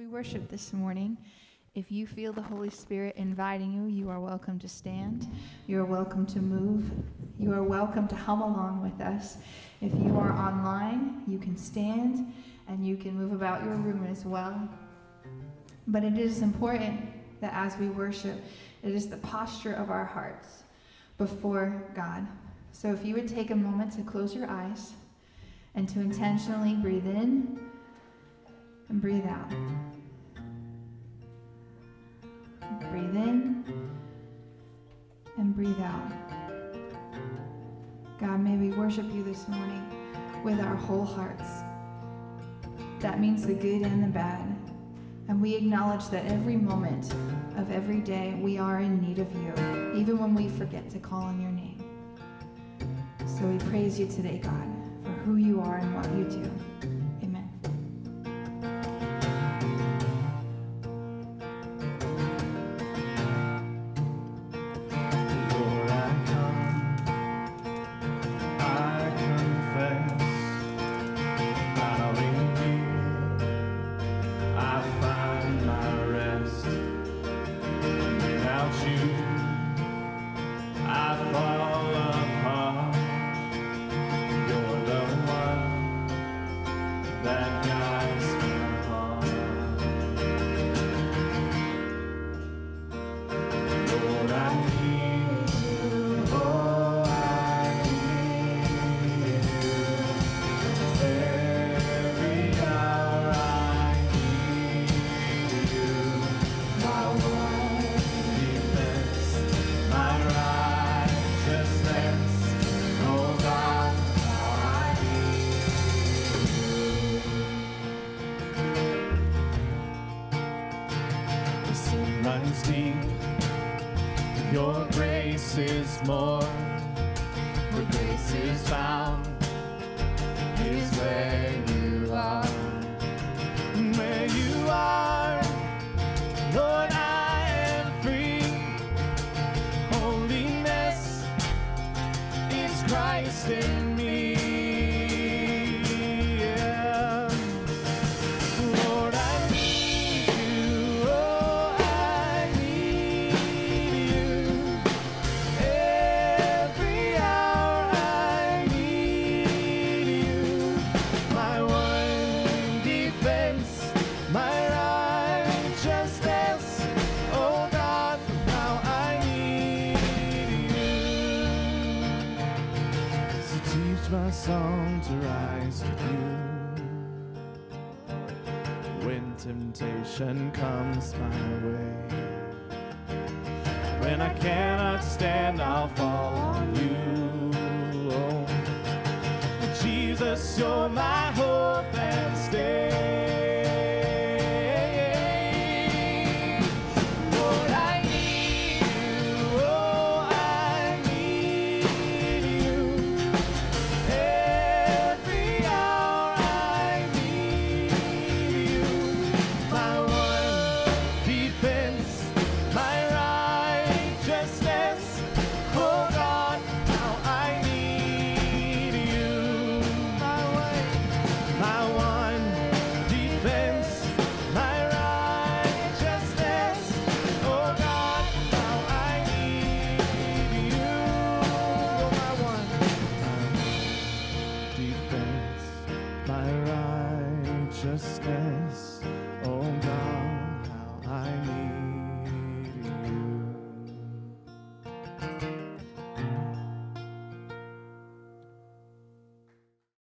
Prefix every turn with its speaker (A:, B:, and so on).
A: we worship this morning, if you feel the Holy Spirit inviting you, you are welcome to stand. You are welcome to move. You are welcome to hum along with us. If you are online, you can stand and you can move about your room as well. But it is important that as we worship, it is the posture of our hearts before God. So if you would take a moment to close your eyes and to intentionally breathe in and breathe out. Breathe in and breathe out. God, may we worship you this morning with our whole hearts. That means the good and the bad. And we acknowledge that every moment of every day we are in need of you, even when we forget to call on your name. So we praise you today, God, for who you are and what you do.
B: runs deep. Your grace is more. Your grace is found. Is where you are. Where you are, Lord, I am free. Holiness is Christ in temptation comes my way. When I cannot stand, I'll fall on you. Oh, Jesus, you're my just as